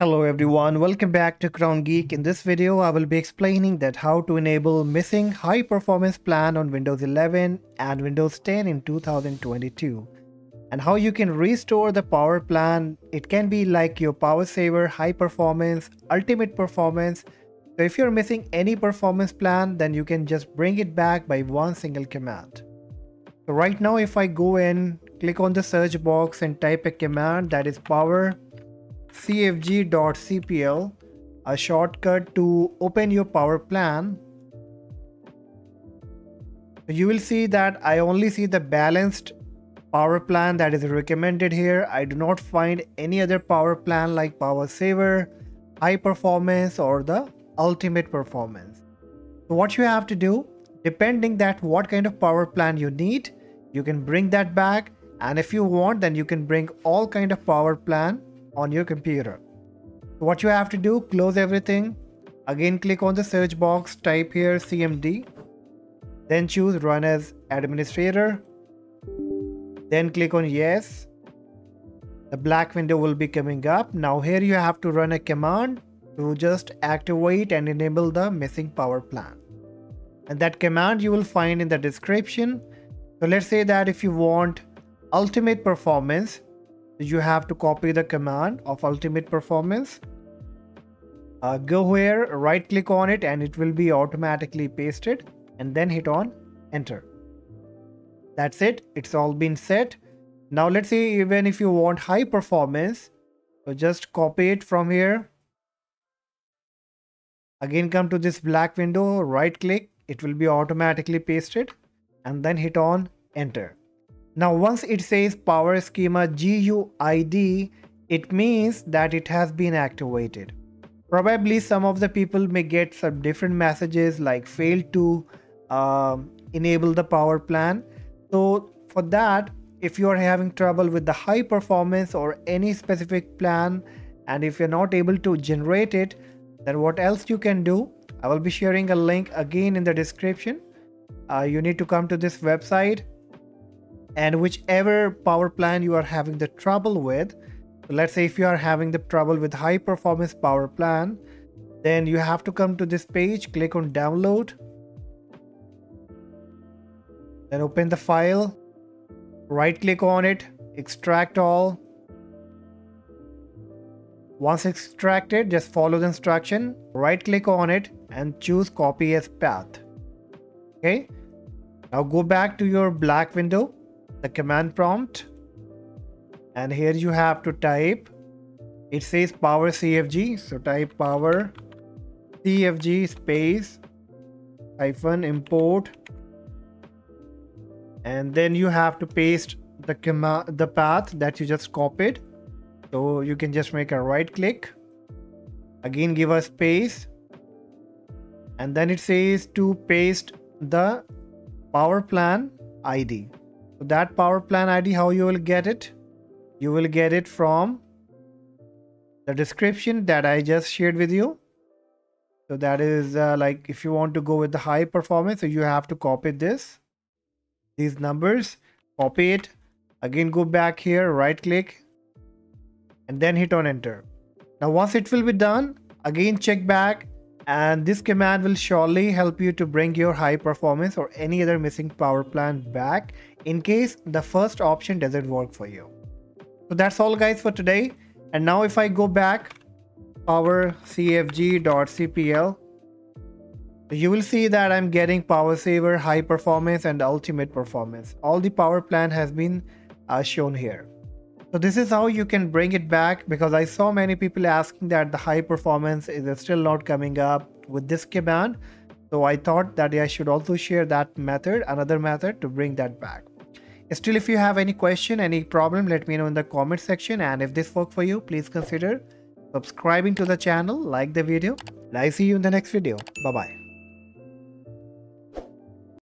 Hello everyone, welcome back to Crown Geek. In this video, I will be explaining that how to enable missing high performance plan on Windows 11 and Windows 10 in 2022 and how you can restore the power plan. It can be like your power saver, high performance, ultimate performance. So if you're missing any performance plan, then you can just bring it back by one single command. So right now, if I go in, click on the search box and type a command that is power cfg.cpl, a shortcut to open your power plan. You will see that I only see the balanced power plan that is recommended here. I do not find any other power plan like power saver, high performance or the ultimate performance. So what you have to do, depending that what kind of power plan you need, you can bring that back and if you want then you can bring all kind of power plan on your computer. What you have to do, close everything. Again, click on the search box, type here CMD. Then choose run as administrator. Then click on yes. The black window will be coming up. Now here you have to run a command to just activate and enable the missing power plan. And that command you will find in the description. So let's say that if you want ultimate performance, you have to copy the command of ultimate performance? Uh, go here right click on it and it will be automatically pasted and then hit on enter. That's it. It's all been set. Now let's see even if you want high performance so just copy it from here. Again come to this black window right click it will be automatically pasted and then hit on enter now once it says power schema GUID, it means that it has been activated. Probably some of the people may get some different messages like failed to uh, enable the power plan. So for that, if you are having trouble with the high performance or any specific plan, and if you're not able to generate it, then what else you can do? I will be sharing a link again in the description. Uh, you need to come to this website and whichever power plan you are having the trouble with let's say if you are having the trouble with high performance power plan then you have to come to this page click on download then open the file right click on it extract all. Once extracted just follow the instruction right click on it and choose copy as path. Okay? Now go back to your black window the command prompt. And here you have to type. It says power cfg so type power cfg space hyphen import. And then you have to paste the command the path that you just copied. So you can just make a right click. Again give a space. And then it says to paste the power plan id so that power plan ID, how you will get it? You will get it from the description that I just shared with you. So that is uh, like if you want to go with the high performance, so you have to copy this, these numbers, copy it. Again, go back here, right click, and then hit on enter. Now, once it will be done, again check back and this command will surely help you to bring your high performance or any other missing power plant back in case the first option doesn't work for you. So that's all guys for today. And now if I go back power cfg.cpl you will see that I'm getting power saver, high performance and ultimate performance. All the power plan has been uh, shown here. So this is how you can bring it back because I saw many people asking that the high performance is still not coming up with this command. So I thought that I should also share that method, another method to bring that back. Still, if you have any question, any problem, let me know in the comment section. And if this worked for you, please consider subscribing to the channel, like the video. And I see you in the next video. Bye-bye.